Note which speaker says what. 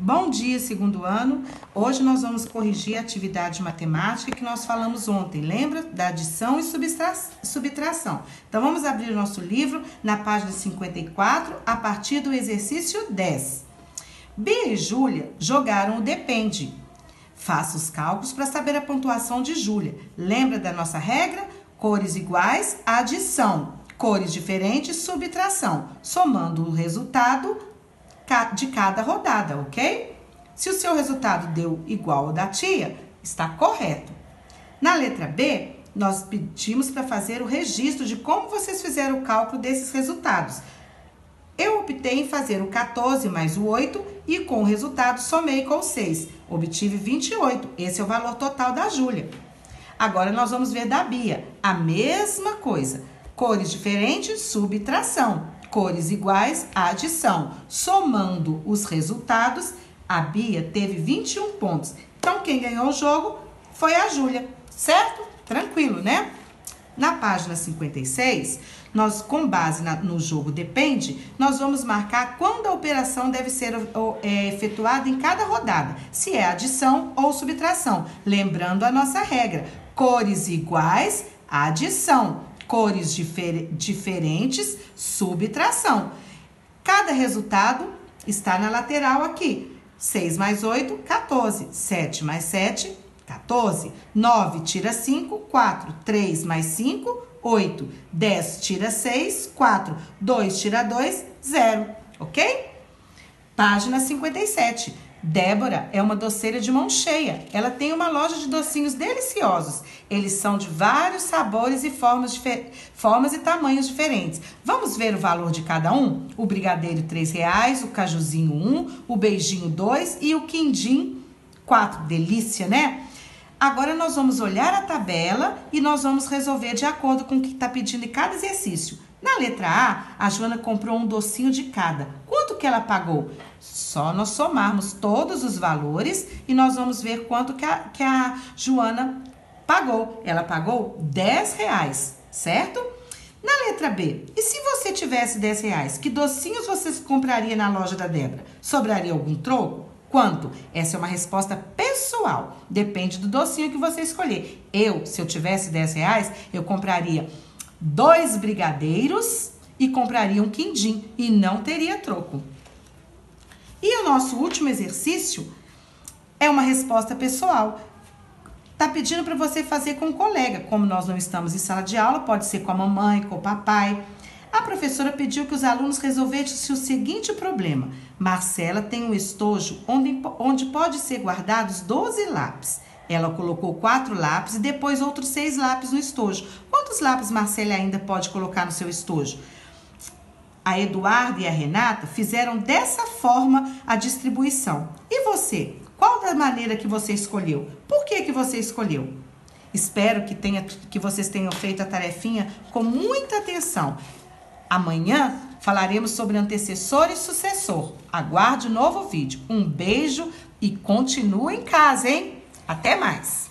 Speaker 1: Bom dia, segundo ano. Hoje nós vamos corrigir a atividade matemática que nós falamos ontem. Lembra da adição e subtração? Então vamos abrir o nosso livro na página 54, a partir do exercício 10. Bia e Júlia jogaram o depende. Faça os cálculos para saber a pontuação de Júlia. Lembra da nossa regra? Cores iguais, adição. Cores diferentes, subtração. Somando o resultado, de cada rodada, ok? Se o seu resultado deu igual ao da tia, está correto. Na letra B, nós pedimos para fazer o registro de como vocês fizeram o cálculo desses resultados. Eu optei em fazer o 14 mais o 8 e com o resultado somei com o 6. Obtive 28. Esse é o valor total da Júlia. Agora nós vamos ver da Bia. A mesma coisa. Cores diferentes, subtração cores iguais, adição. Somando os resultados, a Bia teve 21 pontos. Então, quem ganhou o jogo foi a Júlia, certo? Tranquilo, né? Na página 56, nós, com base na, no jogo depende, nós vamos marcar quando a operação deve ser é, efetuada em cada rodada, se é adição ou subtração. Lembrando a nossa regra: cores iguais, adição cores difer diferentes, subtração. Cada resultado está na lateral aqui. 6 mais 8, 14. 7 mais 7, 14. 9 tira 5, 4. 3 mais 5, 8. 10 tira 6, 4. 2 tira 2, 0. Ok? Página 57. Débora é uma doceira de mão cheia. Ela tem uma loja de docinhos deliciosos. Eles são de vários sabores e formas, formas e tamanhos diferentes. Vamos ver o valor de cada um? O brigadeiro R$ reais, o cajuzinho um, o beijinho dois e o quindim quatro. Delícia, né? Agora nós vamos olhar a tabela e nós vamos resolver de acordo com o que está pedindo em cada exercício. Na letra A, a Joana comprou um docinho de cada. Quanto que ela pagou? Só nós somarmos todos os valores e nós vamos ver quanto que a, que a Joana pagou. Ela pagou 10 reais, certo? Na letra B, e se você tivesse 10 reais, que docinhos você compraria na loja da Débora? Sobraria algum troco? Quanto? Essa é uma resposta pessoal. Depende do docinho que você escolher. Eu, se eu tivesse 10 reais, eu compraria dois brigadeiros e compraria um quindim e não teria troco. E o nosso último exercício é uma resposta pessoal. Tá pedindo para você fazer com um colega. Como nós não estamos em sala de aula, pode ser com a mamãe, com o papai. A professora pediu que os alunos resolvessem o seguinte problema. Marcela tem um estojo onde, onde pode ser guardados 12 lápis. Ela colocou quatro lápis e depois outros seis lápis no estojo. Quantos lápis Marcela ainda pode colocar no seu estojo? A Eduarda e a Renata fizeram dessa forma a distribuição. E você? Qual da maneira que você escolheu? Por que, que você escolheu? Espero que, tenha, que vocês tenham feito a tarefinha com muita atenção. Amanhã falaremos sobre antecessor e sucessor. Aguarde o um novo vídeo. Um beijo e continue em casa, hein? Até mais!